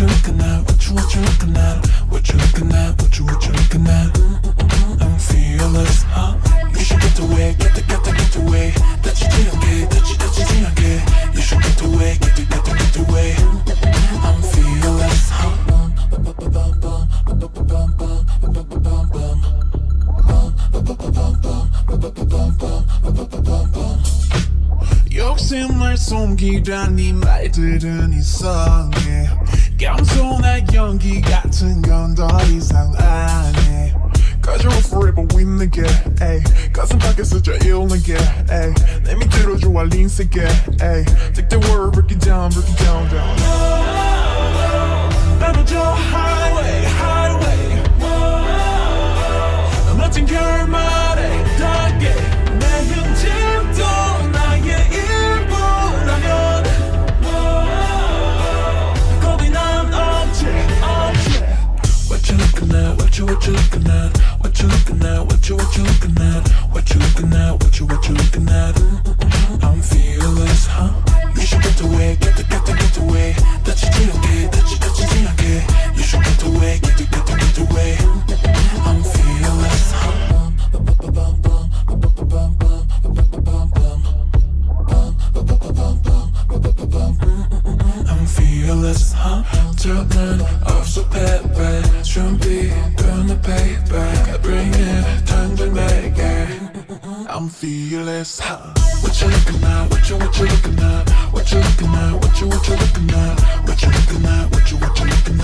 you looking at? What you what you looking at? What you looking at? What you what you looking at? I'm fearless, huh? You should get away, get to get to get away. That you didn't get, that you that you didn't get. You should get away, get to get to get away. I'm fearless, huh? Yok simler som giden i mig døden i sange Gammel son er forever win nigga, ayy Cause I'm fucking such a ill nigga, Take the word, break it down, break it down, down Never your high what you looking at? What you looking at? What you what you looking at? What you looking at? What you what you looking at? Mm-hmm. I'm fearless, huh? You should get away, get the get the get away. That you feel okay, that you that you feel okay. You should get away, get the get the get away. I'm fearless, huh? I'm fearless, huh? Turtling off so pepper, shrimp I'm fearless, huh? What you looking at? What you what you looking at? What you looking at? What you what you looking at? What you looking at? What you what you looking at?